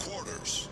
quarters.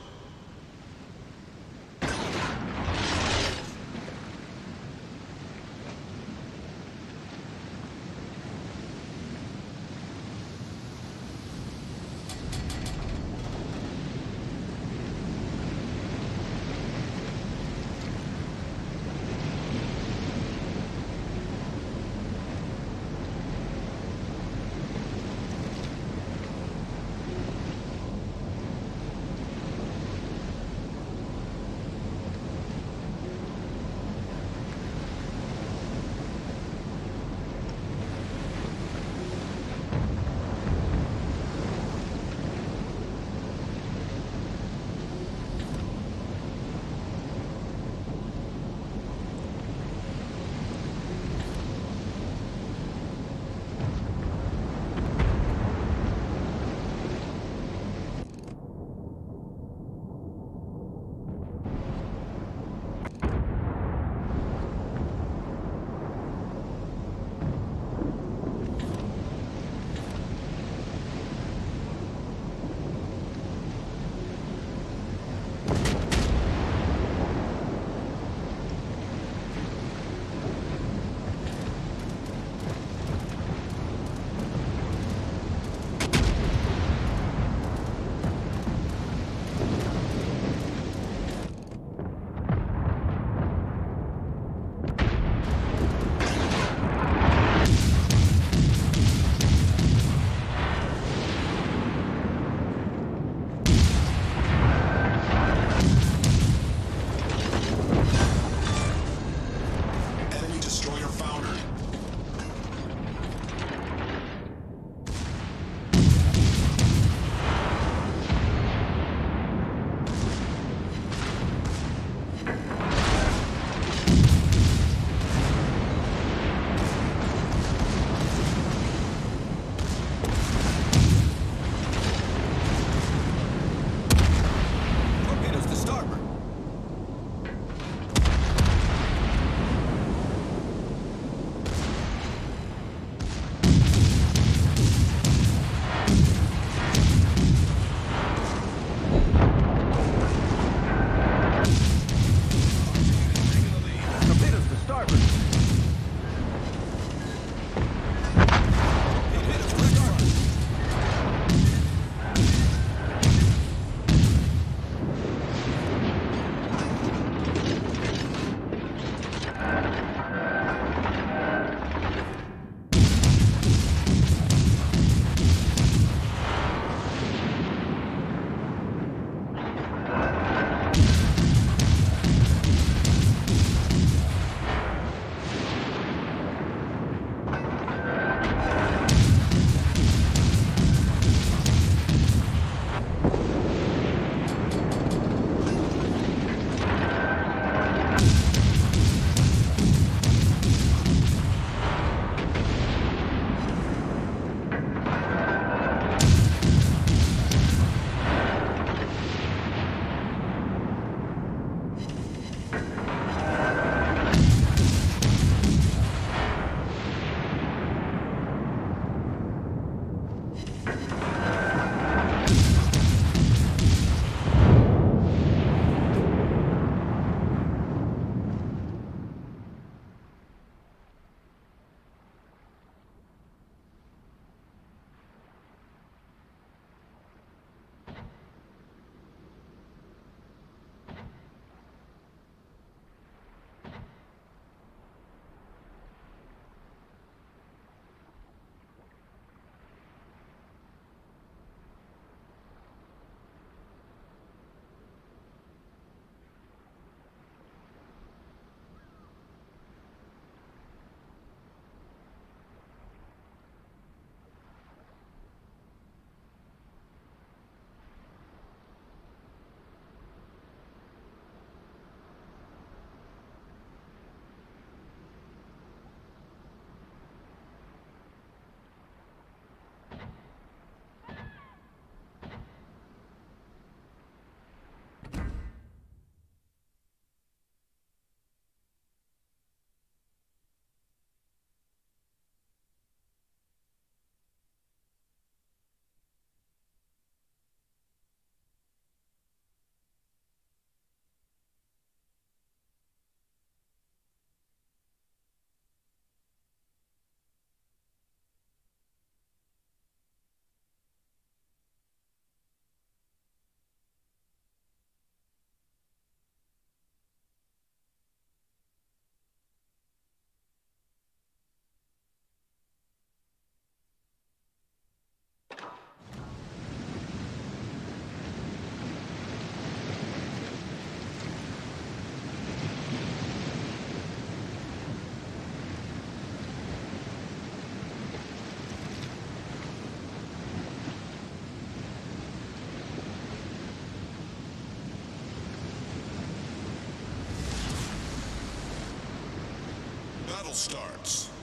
Battle starts.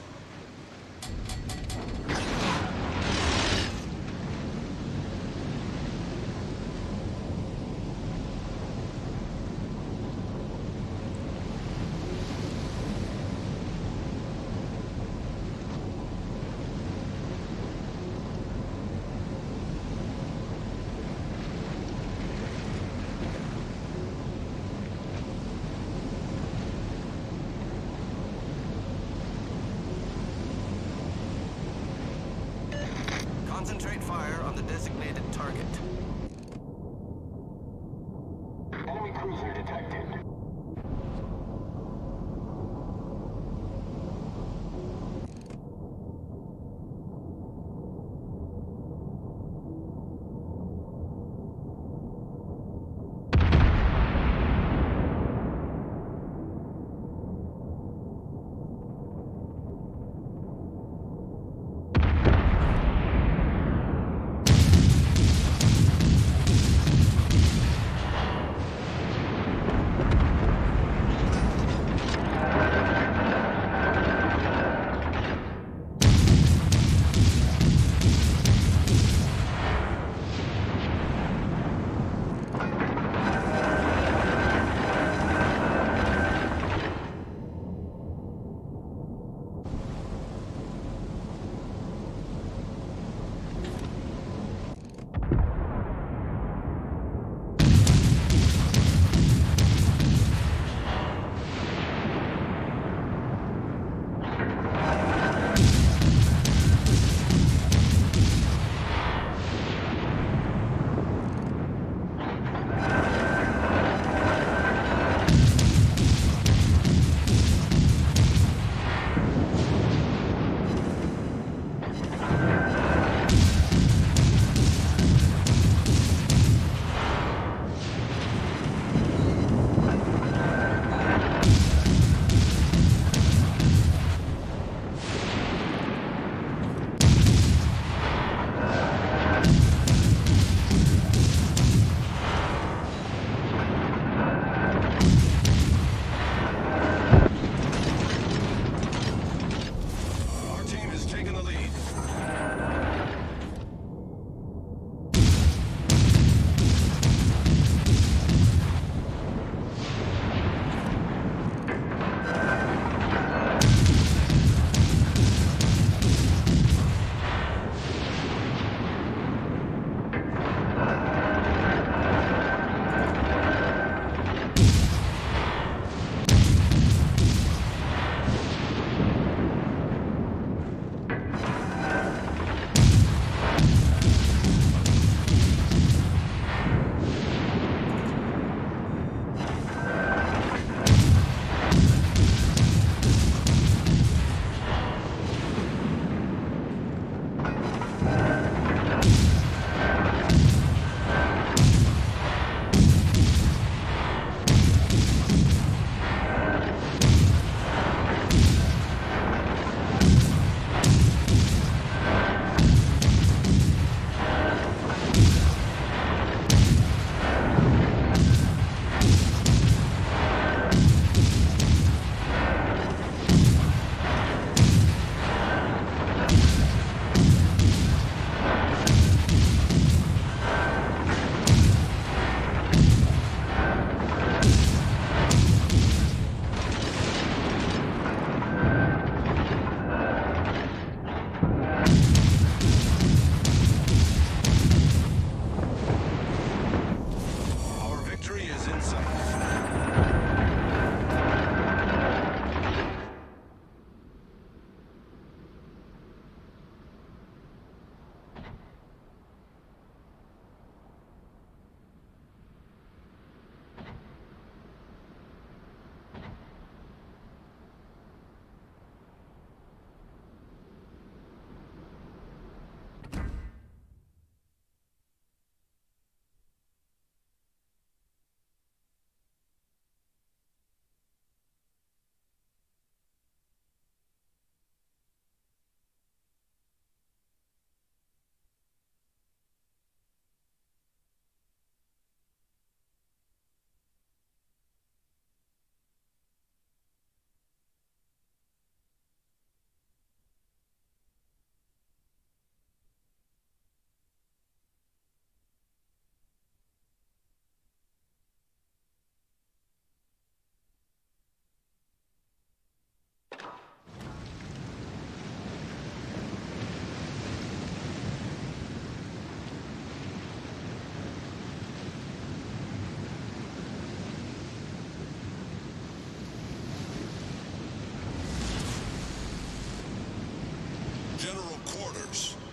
others.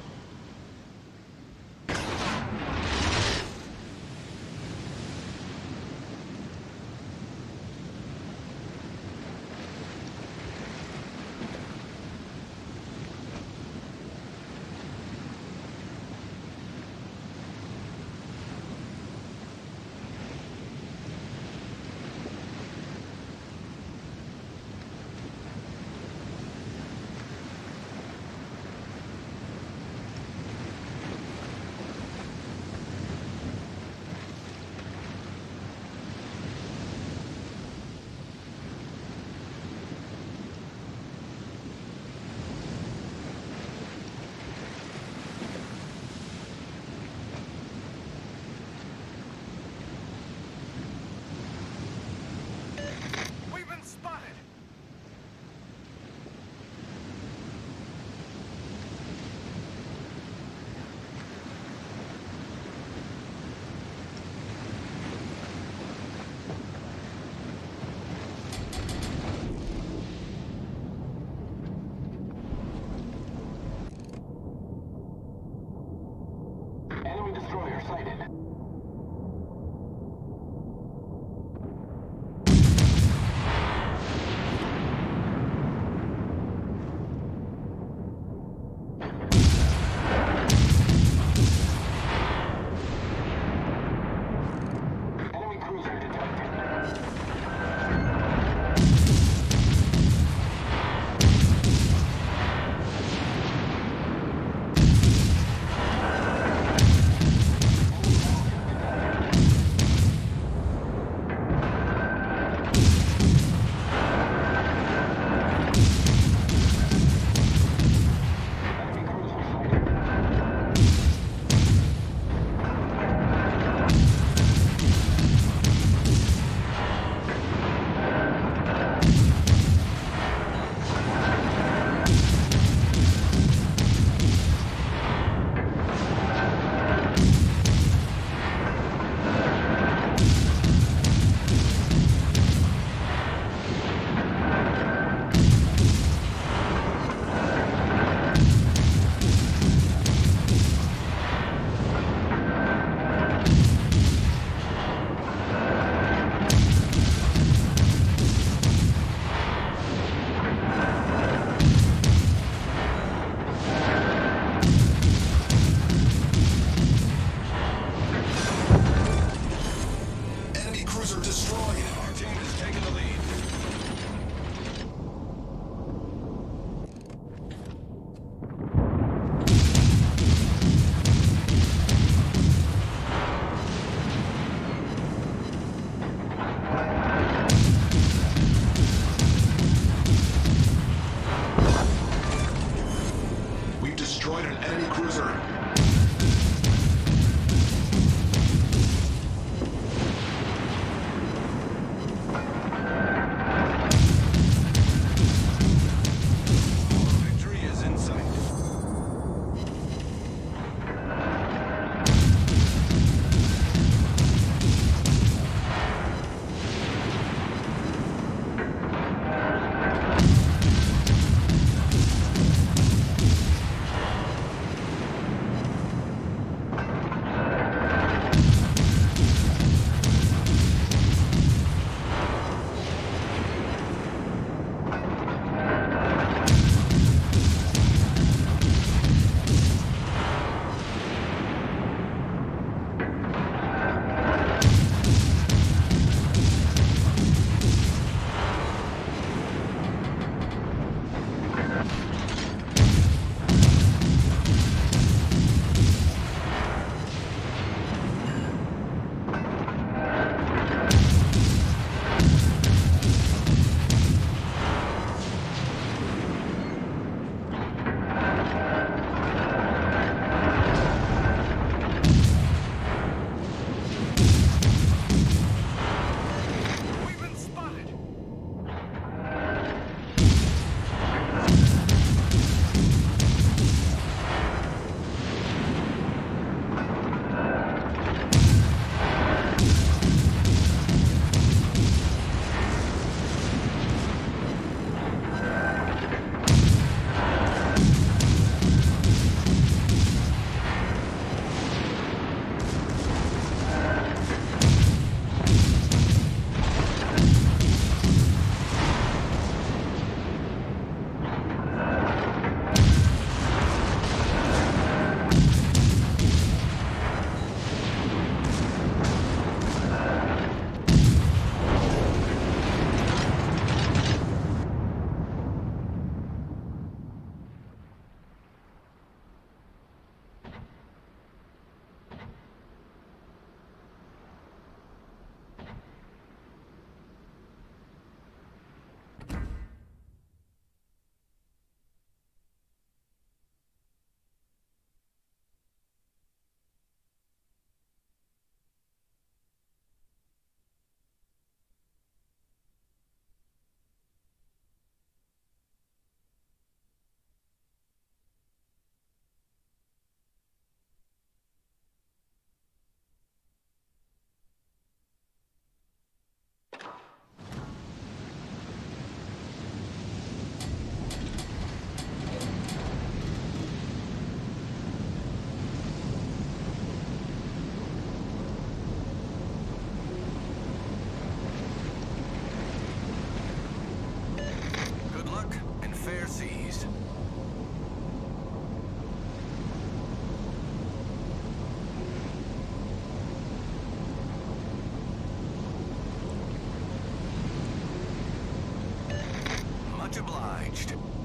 Obliged.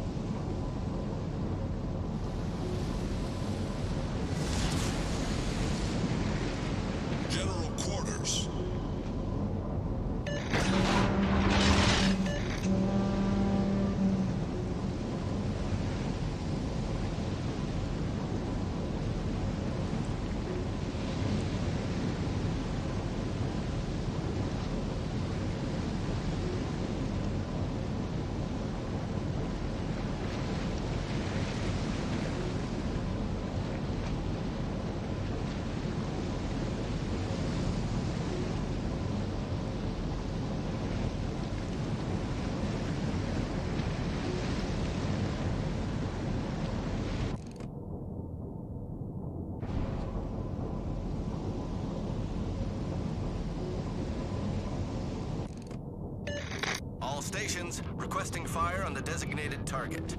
Fire on the designated target.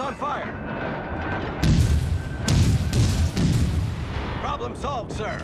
Tower's on fire! Problem solved, sir.